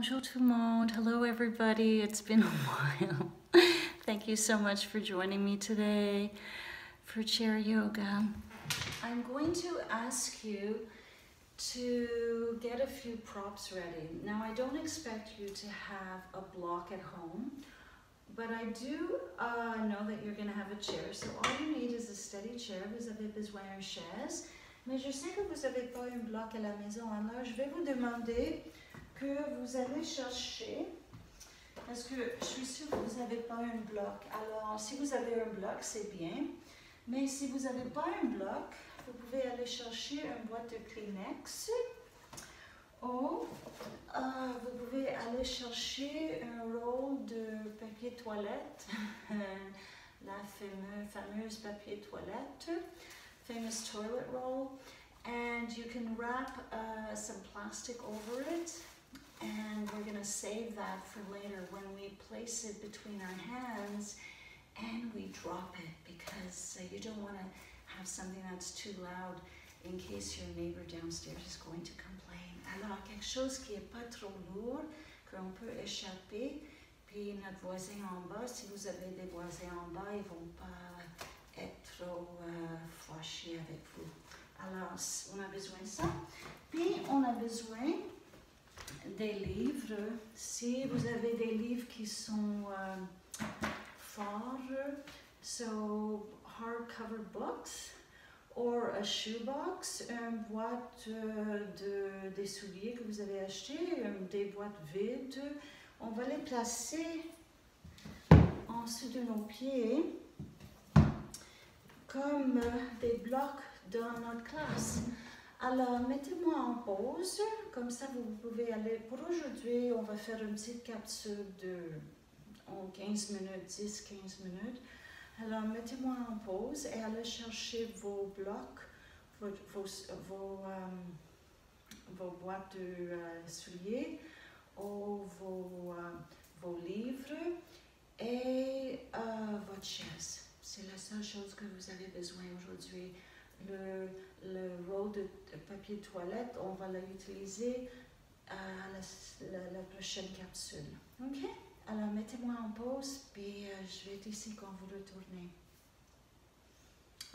Bonjour tout le monde. Hello everybody. It's been a while. Thank you so much for joining me today for chair yoga. I'm going to ask you to get a few props ready. Now I don't expect you to have a block at home, but I do uh, know that you're going to have a chair. So all you need is a steady chair. Vous avez besoin chaise. Mais je sais que vous n'avez pas un bloc à la maison. Alors je vais vous demander que vous allez chercher, parce que je suis sûre que vous n'avez pas un bloc. Alors, si vous avez un bloc, c'est bien. Mais si vous n'avez pas un bloc, vous pouvez aller chercher une boîte de Kleenex. Ou euh, vous pouvez aller chercher un roll de papier toilette, la fameuse, papier toilette, famous toilet roll. And you can wrap uh, some plastic over it and we're going to save that for later when we place it between our hands and we drop it because uh, you don't want to have something that's too loud in case your neighbor downstairs is going to complain. Alors, quelque chose qui est pas trop lourd, qu'on peut échapper, puis notre voisin en bas, si vous avez des voisins en bas, ils vont pas être trop euh, fâchés avec vous. Alors, on a besoin de ça. Puis, on a besoin des livres. Si vous avez des livres qui sont euh, forts, so hardcover books, or a shoebox, une boîte de, des souliers que vous avez acheté, des boîtes vides, on va les placer en dessous de nos pieds comme des blocs dans notre classe. Alors, mettez-moi en pause, comme ça vous pouvez aller. Pour aujourd'hui, on va faire une petite capsule de 15 minutes, 10-15 minutes. Alors, mettez-moi en pause et allez chercher vos blocs, vos, vos, euh, boîtes de euh, souliers, ou vos, euh, vos livres et votre chaise. C'est la seule chose que vous avez besoin aujourd'hui le roll de, papier toilette, on va l'utiliser à la, la, prochaine capsule. OK? Alors, mettez-moi en pause, puis euh, je vais être ici quand vous retournez.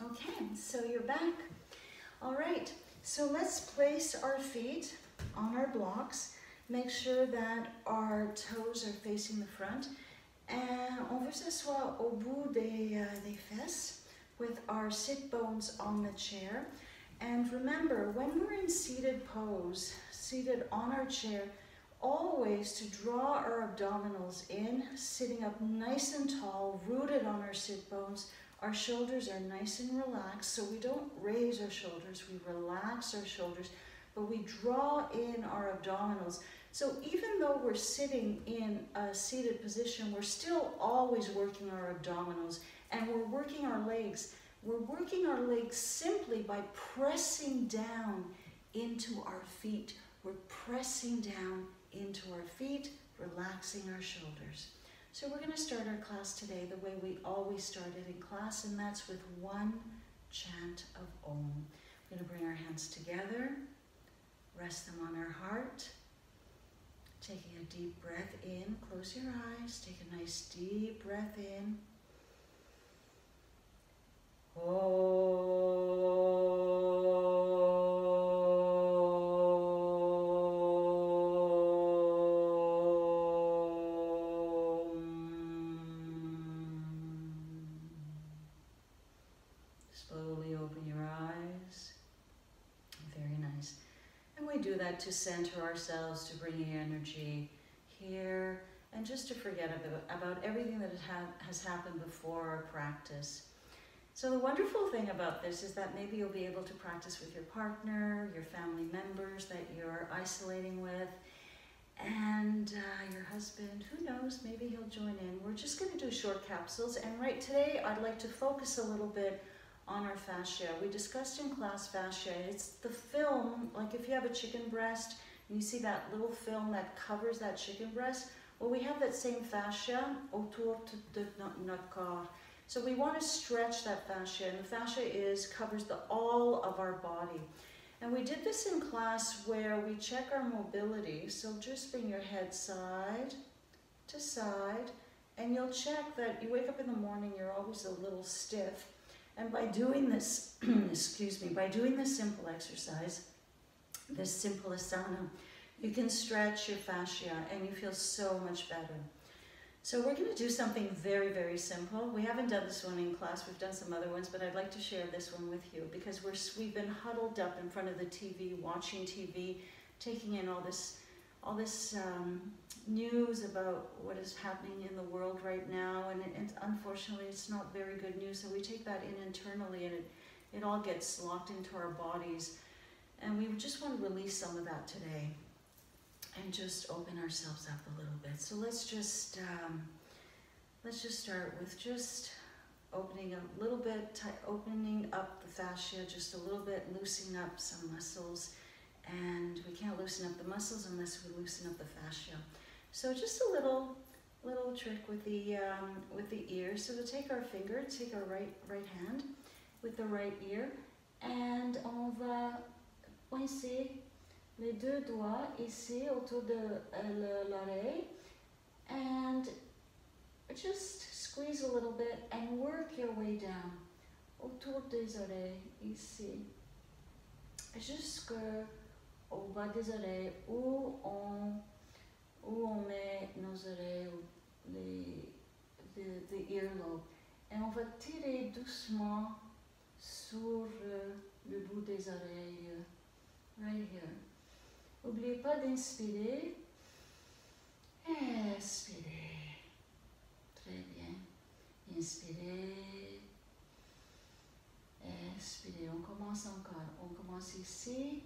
Okay, so you're back. All right, so let's place our feet on our blocks. Make sure that our toes are facing the front. And on veut s'asseoir au bout des, uh, des fesses with our sit bones on the chair. And remember, when we're in seated pose, seated on our chair, always to draw our abdominals in, sitting up nice and tall, rooted on our sit bones. Our shoulders are nice and relaxed, so we don't raise our shoulders, we relax our shoulders, but we draw in our abdominals. So even though we're sitting in a seated position, we're still always working our abdominals and we're working our legs. We're working our legs simply by pressing down into our feet. We're pressing down into our feet, relaxing our shoulders. So we're going to start our class today the way we always started in class, and that's with one chant of Om. We're going to bring our hands together, rest them on our heart, taking a deep breath in. Close your eyes, take a nice deep breath in. Slowly open your eyes. Very nice. And we do that to center ourselves, to bring energy here, and just to forget about, about everything that has happened before our practice. So the wonderful thing about this is that maybe you'll be able to practice with your partner, your family members that you're isolating with, and uh, your husband, who knows, maybe he'll join in. We're just gonna do short capsules, and right today I'd like to focus a little bit on our fascia. We discussed in class fascia. It's the film, like if you have a chicken breast, and you see that little film that covers that chicken breast, well, we have that same fascia autour de notre corps. So we want to stretch that fascia, and the fascia is covers the all of our body. And we did this in class where we check our mobility. So just bring your head side to side and you'll check that you wake up in the morning, you're always a little stiff. And by doing this, excuse me, by doing this simple exercise, this simple asana, you can stretch your fascia and you feel so much better. So we're going to do something very, very simple. We haven't done this one in class. We've done some other ones, but I'd like to share this one with you because we're, we've been huddled up in front of the TV, watching TV, taking in all this, all this um, news about what is happening in the world right now. And, it, and unfortunately, it's not very good news. So we take that in internally and it, it all gets locked into our bodies. And we just want to release some of that today and just open ourselves up a little bit. So let's just um, let's just start with just opening a little bit, opening up the fascia just a little bit, loosening up some muscles. And we can't loosen up the muscles unless we loosen up the fascia. So just a little little trick with the um, with the ear. So to take our finger, take our right right hand with the right ear, and on va poincer les deux doigts ici autour de uh, l'oreille and just squeeze a little bit and work your way down autour des oreilles ici jusqu'au bas des oreilles où on, met nos oreilles, les, the, the earlobe. Et on va tirer doucement sur le bout des oreilles, right here. N'oubliez pas d'inspirer. Expirez. Très bien. Inspirez. Expirez. On commence encore. On commence ici.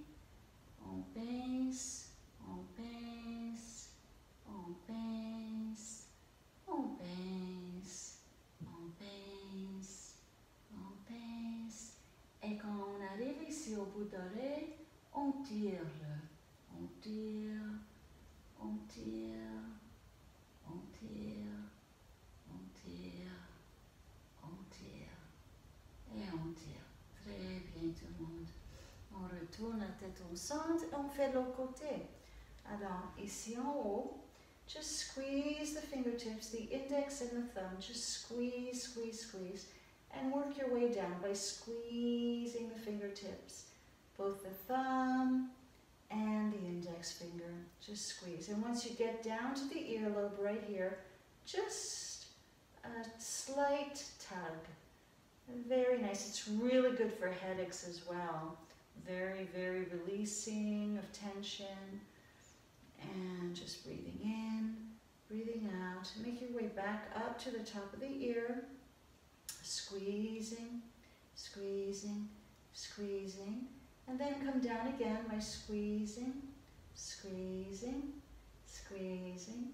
On pince. On pince. On pince. On pince. On pince. On pince. Et quand on arrive ici au bout d'oreille, on tire. On tire, on tire, on tire, et on. Très bien tout le monde. On retourne la tête au centre et on fait l'autre côté. Alors, ici en haut, just squeeze the fingertips, the index and the thumb, just squeeze, squeeze, squeeze, and work your way down by squeezing the fingertips, both the thumb and the index finger. Just squeeze. And once you get down to the earlobe right here, just a slight tug. Very nice. It's really good for headaches as well. Very, very releasing of tension. And just breathing in, breathing out. Make your way back up to the top of the ear. Squeezing, squeezing, squeezing. And then come down again by squeezing, squeezing, squeezing,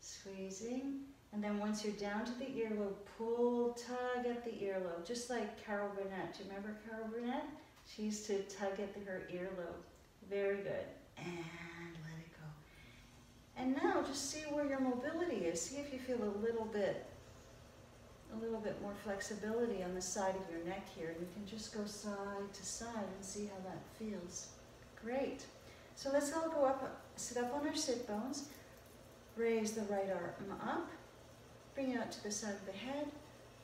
squeezing. And then once you're down to the earlobe, pull, tug at the earlobe, just like Carol Burnett. Do you remember Carol Burnett? She used to tug at her earlobe. Very good. And let it go. And now just see where your mobility is. See if you feel a little bit a little bit more flexibility on the side of your neck here. You can just go side to side and see how that feels. Great. So let's all go up, sit up on our sit bones, raise the right arm up, bring it out to the side of the head,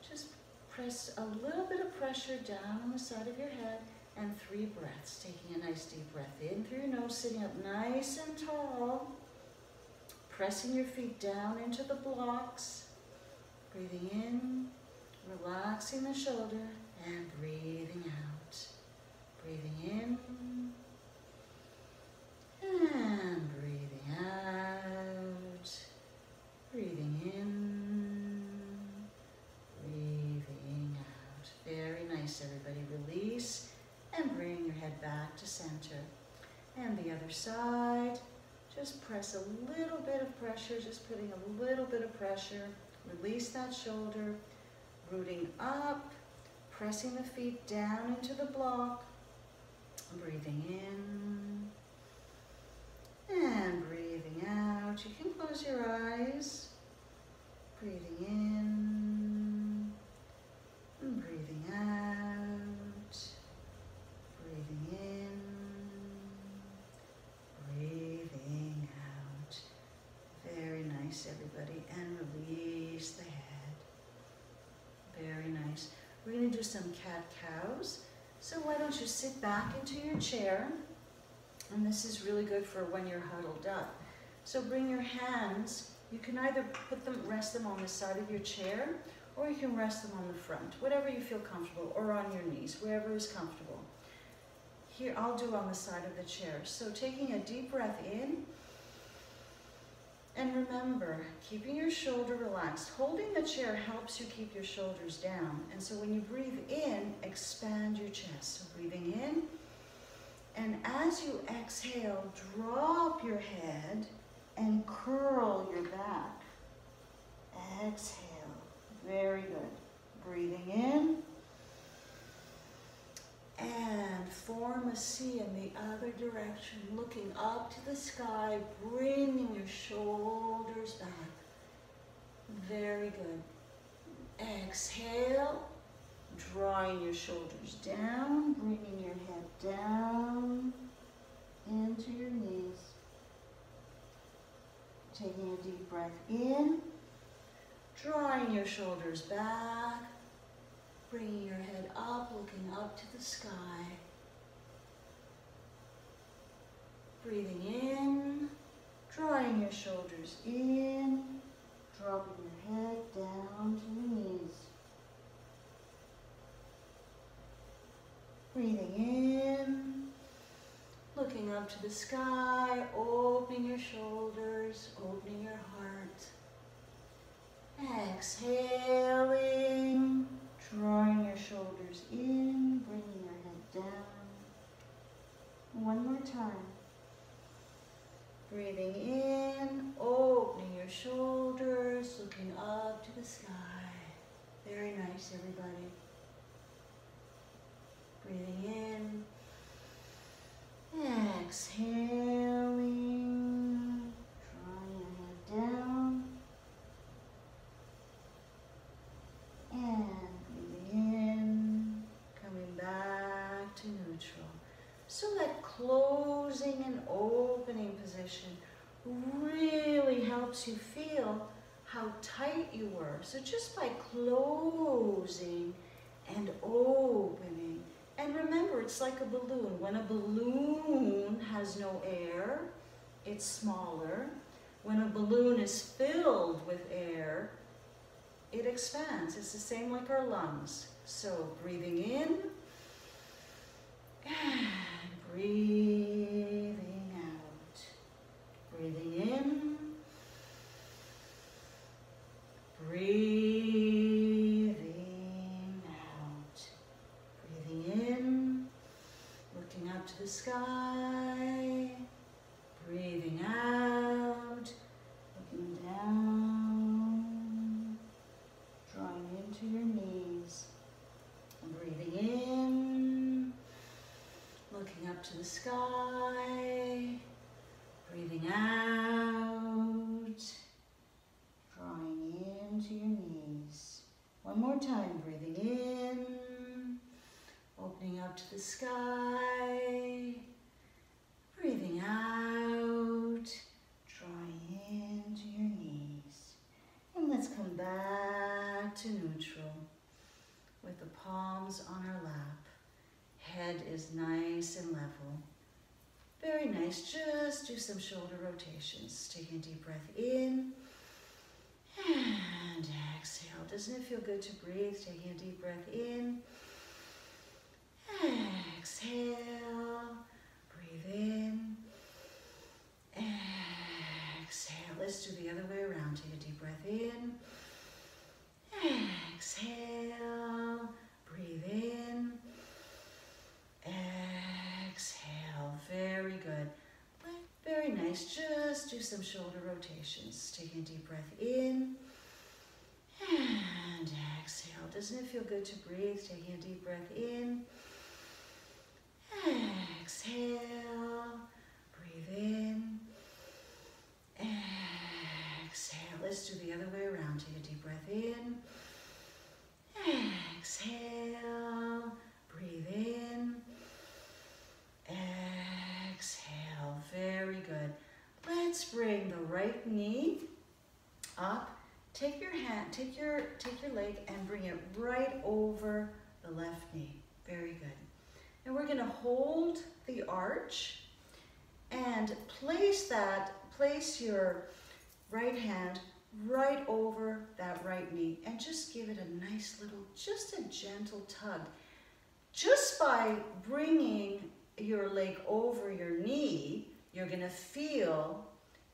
just press a little bit of pressure down on the side of your head, and three breaths, taking a nice deep breath in through your nose, sitting up nice and tall, pressing your feet down into the blocks, Breathing in, relaxing the shoulder, and breathing out. Breathing in, and breathing out. Breathing in, breathing out. Very nice, everybody. Release and bring your head back to center. And the other side, just press a little bit of pressure, just putting a little bit of pressure Release that shoulder, rooting up, pressing the feet down into the block, breathing in, and breathing out. You can close your eyes, breathing in, and breathing out, breathing in, some cat-cows. So why don't you sit back into your chair, and this is really good for when you're huddled up. So bring your hands, you can either put them, rest them on the side of your chair, or you can rest them on the front, whatever you feel comfortable, or on your knees, wherever is comfortable. Here, I'll do on the side of the chair. So taking a deep breath in, and remember, keeping your shoulder relaxed. Holding the chair helps you keep your shoulders down. And so when you breathe in, expand your chest. So breathing in, and as you exhale, drop your head and curl your back. Exhale. Very good. Breathing in. And form a C in the other direction, looking up to the sky, bringing your shoulders back. Very good. Exhale, drawing your shoulders down, bringing your head down into your knees. Taking a deep breath in, drawing your shoulders back, bringing your head up, looking up to the sky. Breathing in, drawing your shoulders in, dropping your head down to your knees. Breathing in, looking up to the sky, opening your shoulders, opening your heart. Exhaling, drawing your shoulders in, bringing your head down. One more time. Breathing in, opening your shoulders, looking up to the sky. Very nice, everybody. Breathing in, exhaling, drawing your head down, and breathing in, coming back to neutral. So that closing and opening position really helps you feel how tight you were. So just by closing and opening, and remember, it's like a balloon. When a balloon has no air, it's smaller. When a balloon is filled with air, it expands. It's the same like our lungs. So breathing in breathing out. Breathing in, breathing out. Breathing in, looking up to the sky. Breathing out, looking down, drawing into your knees. Breathing in, looking up to the sky. Breathing out, drawing into your knees. One more time, breathing in, opening up to the sky. Breathing out, drawing into your knees. And let's come back to neutral with the palms on our lap. Head is nice and level. Very nice. Just do some shoulder rotations. Taking a deep breath in and exhale. Doesn't it feel good to breathe? Taking a deep breath in. Exhale. Breathe in. Exhale. Let's do the other way around. Take a deep breath in. Exhale. Breathe in. Exhale. Very good. Nice. Just do some shoulder rotations. Taking a deep breath in. And exhale. Doesn't it feel good to breathe? Taking a deep breath in. Exhale. Breathe in. Exhale. Let's do the other way around. Take a deep breath in. Exhale. Breathe in. Exhale. Very good. Let's bring the right knee up. Take your hand, take your take your leg and bring it right over the left knee. Very good. And we're gonna hold the arch and place that, place your right hand right over that right knee and just give it a nice little, just a gentle tug. Just by bringing your leg over your knee, you're gonna feel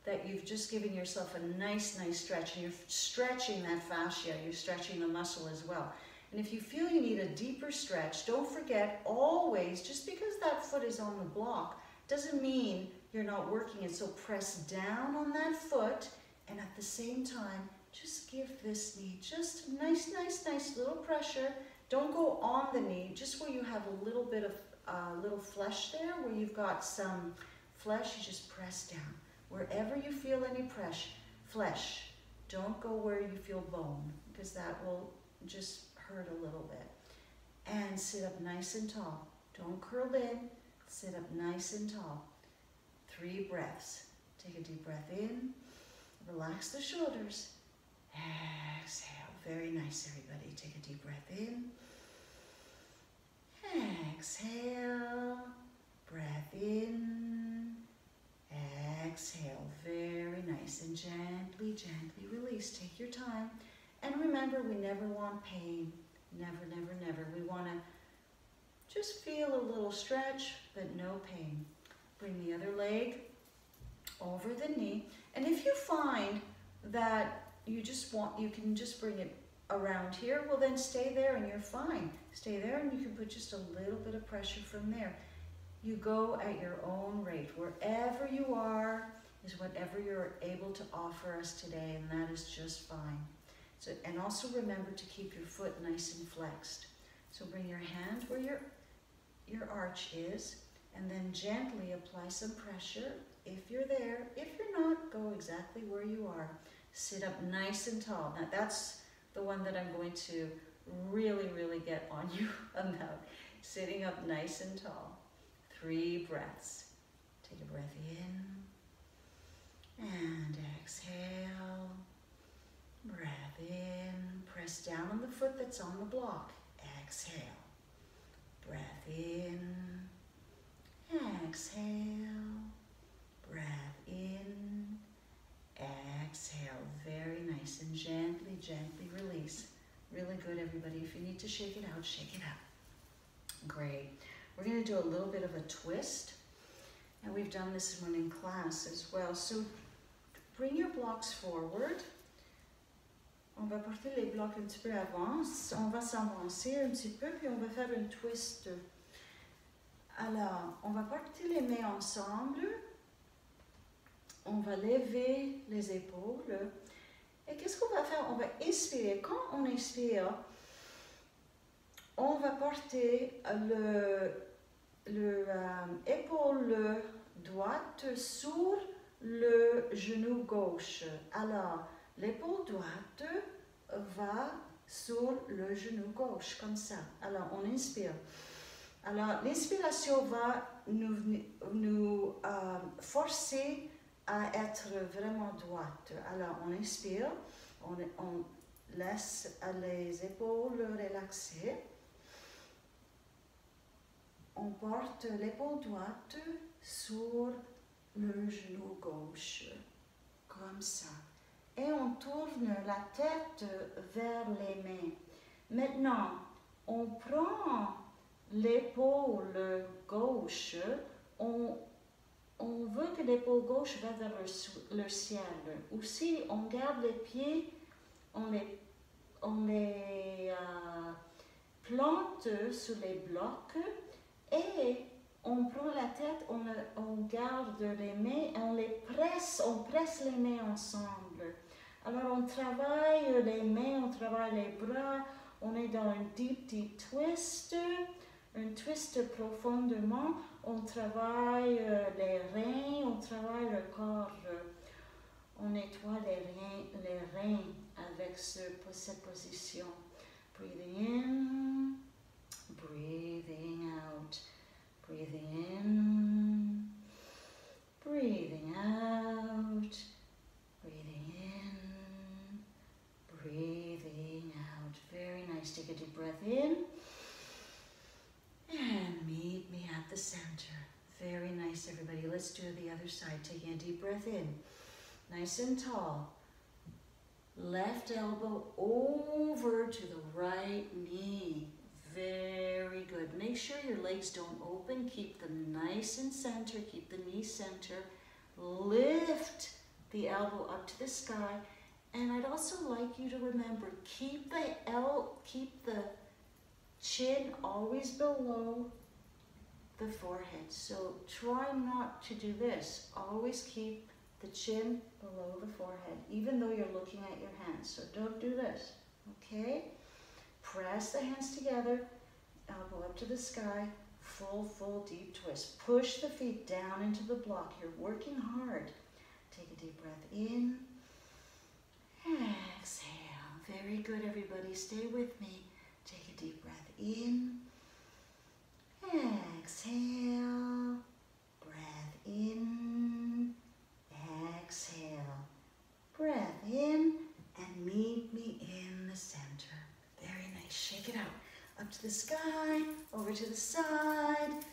that you've just given yourself a nice, nice stretch and you're stretching that fascia, you're stretching the muscle as well. And if you feel you need a deeper stretch, don't forget always, just because that foot is on the block, doesn't mean you're not working it. So press down on that foot and at the same time, just give this knee just nice, nice, nice little pressure. Don't go on the knee, just where you have a little bit of uh, little flesh there, where you've got some flesh, you just press down. Wherever you feel any press, flesh, don't go where you feel bone, because that will just hurt a little bit. And sit up nice and tall. Don't curl in, sit up nice and tall. Three breaths. Take a deep breath in, relax the shoulders. Exhale. Very nice, everybody. Take a deep breath in. Exhale. Breath in. Nice. And gently, gently release. Take your time. And remember, we never want pain. Never, never, never. We want to just feel a little stretch, but no pain. Bring the other leg over the knee. And if you find that you just want, you can just bring it around here, well then stay there and you're fine. Stay there and you can put just a little bit of pressure from there. You go at your own rate. Wherever you are is whatever you're able to offer us today and that is just fine. So, and also remember to keep your foot nice and flexed. So bring your hand where your, your arch is and then gently apply some pressure if you're there. If you're not, go exactly where you are. Sit up nice and tall. Now that's the one that I'm going to really, really get on you about. Sitting up nice and tall. Three breaths. Take a breath in and exhale. Breath in. Press down on the foot that's on the block. Exhale. Breath in. Exhale. Breath in. Exhale. Very nice. And gently, gently release. Really good, everybody. If you need to shake it out, shake it out. Great. We're going to do a little bit of a twist. And we've done this one in class as well. So bring your blocks forward. On va porter les blocs un petit peu avant. On va s'avancer un petit peu, puis on va faire une twist. Alors, on va porter les mains ensemble. On va lever les épaules. Et qu'est-ce qu'on va faire? On va inspirer. Quand on inspire, on va porter le, euh, droite sur le genou gauche. Alors, l'épaule droite va sur le genou gauche, comme ça. Alors, on inspire. Alors, l'inspiration va nous, nous euh, forcer à être vraiment droite. Alors, on inspire, on, on laisse les épaules relaxées. On porte l'épaule droite sur le genou gauche, comme ça. Et on tourne la tête vers les mains. Maintenant, on prend l'épaule gauche, on, on veut que l'épaule gauche va vers le, ciel. Aussi, on garde les pieds, on les, on les euh, plante sur les blocs et on prend la tête, on, garde les mains, on les presse, on presse les mains ensemble. Alors on travaille les mains, on travaille les bras, on est dans un deep, deep twist un twist profondément, on travaille euh, les reins, on travaille le corps, on nettoie les reins, avec ce, cette position. Breathing in, breathing out, other side. Taking a deep breath in. Nice and tall. Left elbow over to the right knee. Very good. Make sure your legs don't open. Keep them nice and center. Keep the knee center. Lift the elbow up to the sky. And I'd also like you to remember, keep the L, keep the chin always below the forehead. So try not to do this. Always keep the chin below the forehead, even though you're looking at your hands. So don't do this, okay? Press the hands together, elbow up to the sky, full, full deep twist. Push the feet down into the block. You're working hard. Take a deep breath in. Exhale. Very good, everybody. Stay with me. Take a deep breath in. Exhale. Breath in. Exhale. Breath in and meet me in the center. Very nice. Shake it out. Up to the sky, over to the side.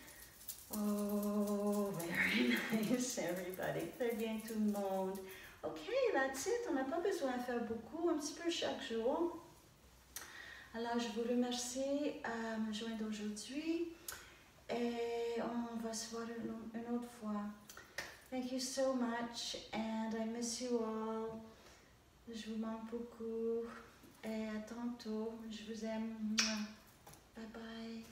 Oh, very nice, everybody. Très bien, tout le monde. Ok, that's it. On n'a pas besoin de faire beaucoup, un petit peu chaque jour. Alors, je vous remercie à me joindre aujourd'hui et on va se voir une, autre fois. Thank you so much and I miss you all. Je vous manque beaucoup et à tantôt. Je vous aime. Bye bye.